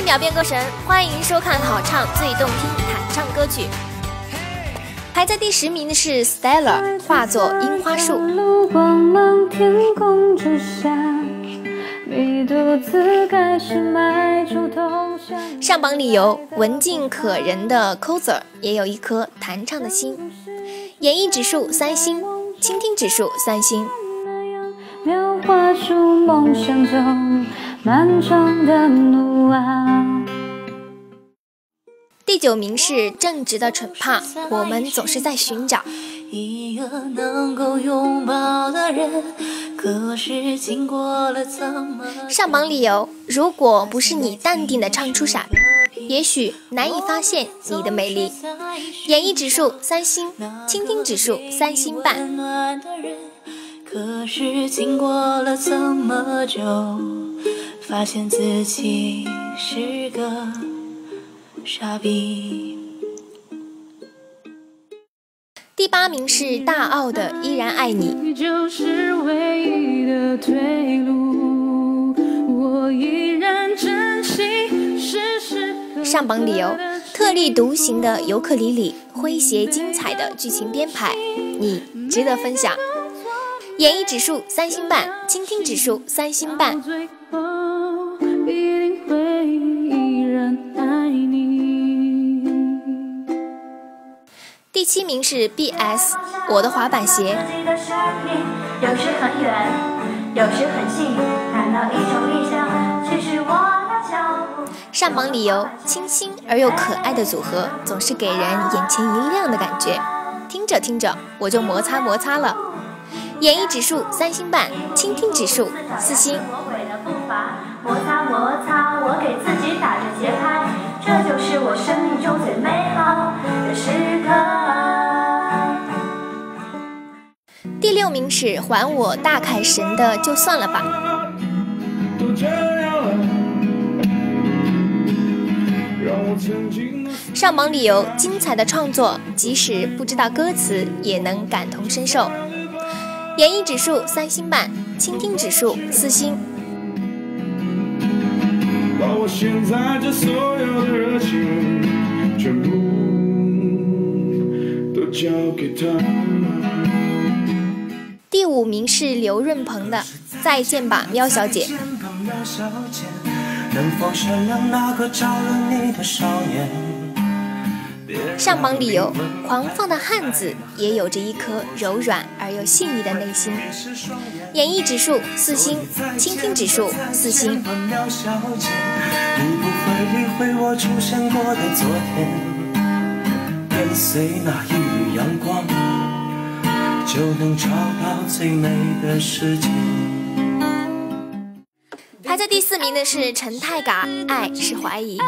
一秒变歌神，欢迎收看好唱最动听弹唱歌曲。排在第十名的是 Stella，化作樱花树。上榜理由：文静可人的 Coser 也有一颗弹唱的心。演绎指数三星，倾听指数三星。第九名是正直的蠢胖，我们总是在寻找。一个能够拥抱的人，可是经过了怎么？上榜理由：如果不是你淡定的唱出傻，也许难以发现你的美丽。演绎指数三星，倾听指数三星半。可是经过了这么久，发现自己是个傻逼。第八名是大奥的《依然爱你》。上榜理由：特立独行的尤克里里，诙谐精彩的剧情编排，你值得分享。演绎指数三星半，倾听指数三星半。第七名是 B.S. 我的滑板鞋。上榜理由：清新而又可爱的组合，总是给人眼前一亮的感觉。听着听着，我就摩擦摩擦了。演绎指数三星半，倾听指数四星。摩擦摩擦，我给自是还我大凯神的，就算了吧。上榜理由：精彩的创作，即使不知道歌词，也能感同身受。演绎指数三星半，倾听指数四星。五名是刘润鹏的《再见吧，喵小姐》。上榜理由：狂放的汉子也有着一颗柔软而又细腻的内心。演绎指数四星，倾听指数四星。排在第四名的是陈泰嘎，《爱是怀疑》。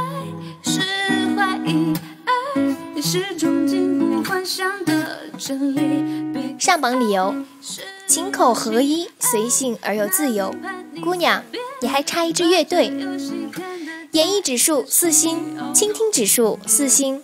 上榜理由：情口合一，随性而又自由。姑娘，你还差一支乐队。演绎指数四星，倾听指数四星。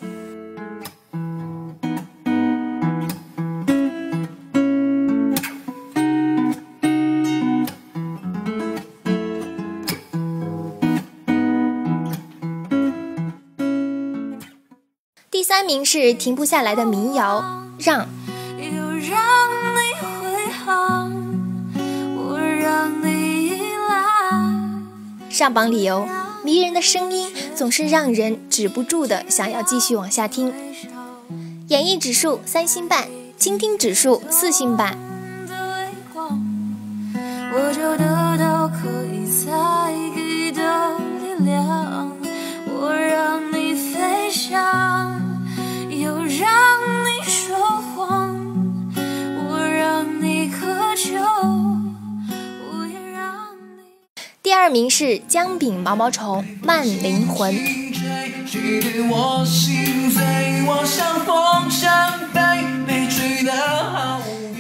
三名是停不下来的民谣，让。上榜理由：迷人的声音总是让人止不住的想要继续往下听。演绎指数三星半，倾听指数四星半。我就得到可以第二名是姜饼毛毛虫慢灵魂。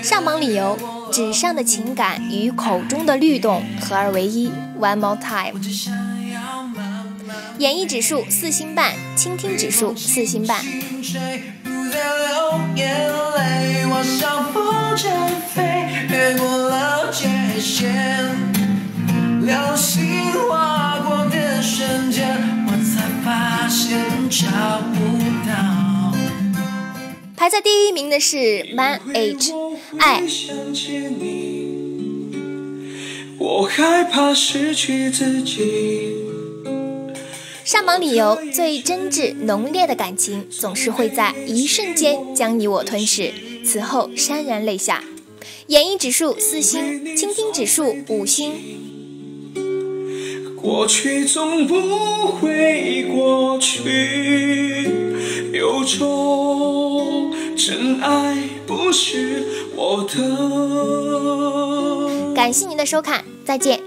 上榜理由：纸上的情感与口中的律动合二为一。One more time。演绎指数四星半，倾听指数四星半。流星划过的瞬间，排在第一名的是 Man Age，爱。我害怕失去自己。上榜理由：最真挚浓烈的感情，总是会在一瞬间将你我吞噬，此后潸然泪下。演绎指数四星，倾听指数五星。过去总不会过去，有种真爱不是我的。感谢您的收看，再见。